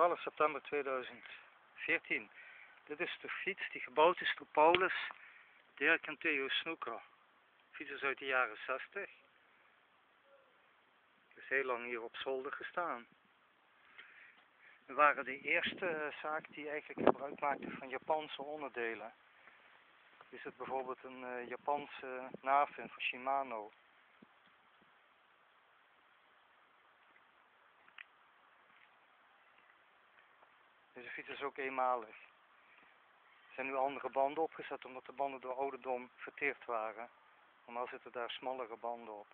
12 september 2014. Dit is de fiets die gebouwd is door Paulus, Dirk en Theo Snoeker. Fiets is uit de jaren 60. is heel lang hier op zolder gestaan. We waren de eerste zaak die eigenlijk gebruik maakte van Japanse onderdelen. Is het bijvoorbeeld een uh, Japanse navin van Shimano. Deze fiets is ook eenmalig. Er zijn nu andere banden opgezet omdat de banden door ouderdom verteerd waren. Normaal zitten daar smallere banden op.